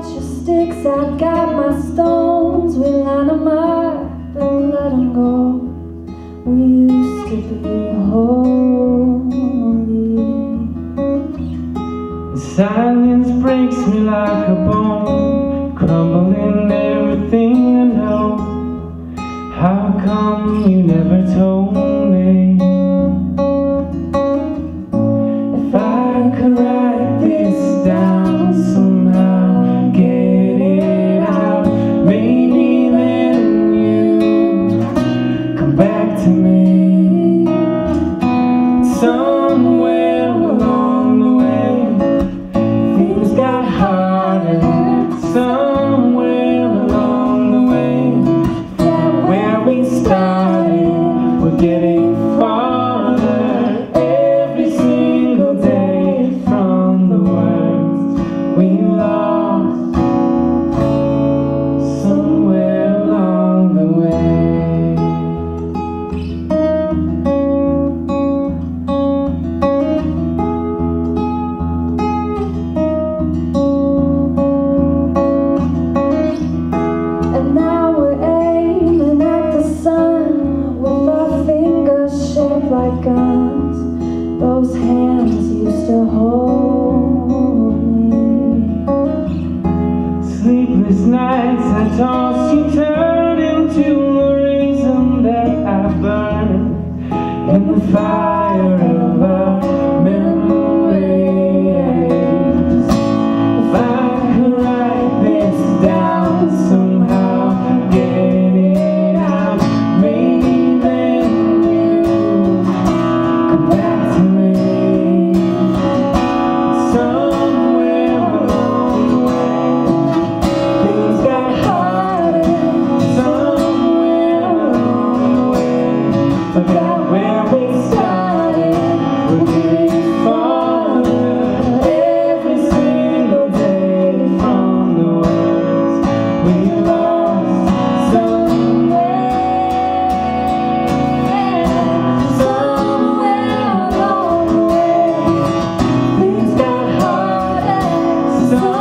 got your sticks, I've got my stones. We line them up and let them go. We used to be holy. Silence breaks me like a bone, crumbling everything I know. How come you never told me? If I could somewhere along the way. Where we started, we're getting far. 사